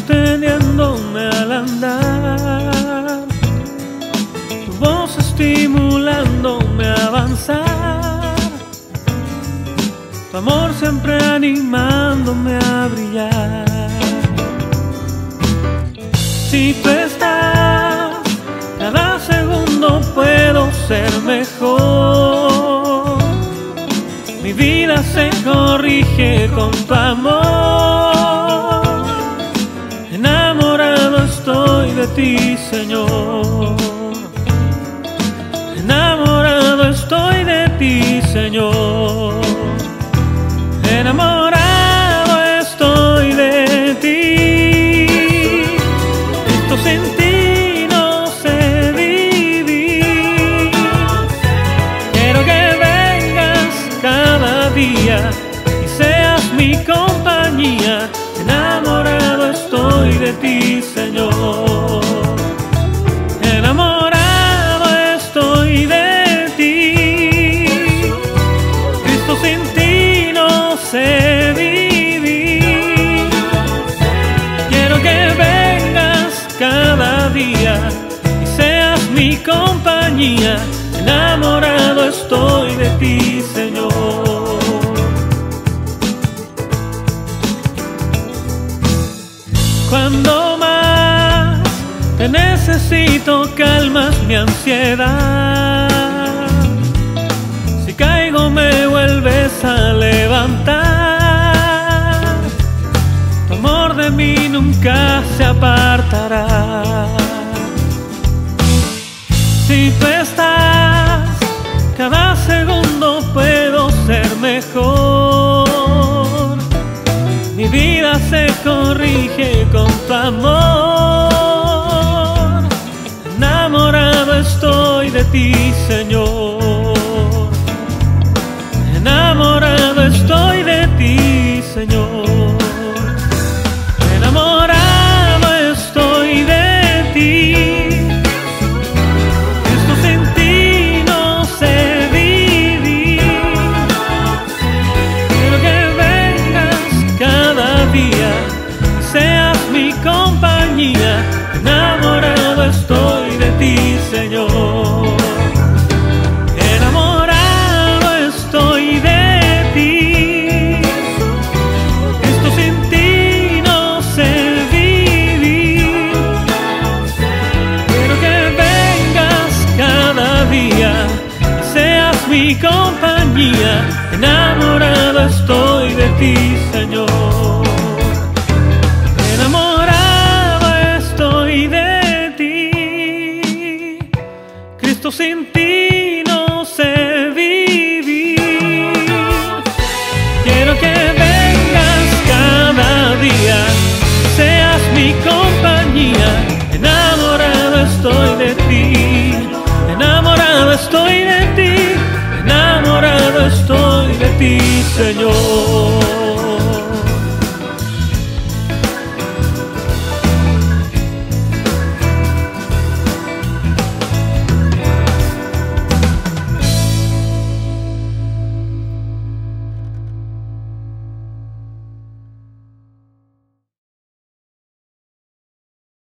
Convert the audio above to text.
sosteniéndome al andar, vos estimulándome a avanzar, tu amor siempre animándome a brillar. Si tú estás, cada segundo puedo ser mejor. Mi vida se corrige con tu amor. De ti, Señor. Enamorado estoy de ti, Señor. Enamorado estoy de ti. Esto sin ti no sé vivir. Quiero que vengas cada día y seas mi. Ti, Señor. Enamorado estoy de ti. Cristo sin ti no sé vivir. Quiero que vengas cada día y seas mi compañía. Enamorado Cuando más te necesito, calmas mi ansiedad. Si caigo, me vuelves a levantar. Tu amor de mí nunca se apartará. Se corrige con tu amor. Enamorado estoy de ti, Señor. Enamorado estoy de ti, Señor. mi compañía, enamorado estoy de ti, Señor. Enamorado estoy de ti, Cristo sin ti no sé. ti, Señor.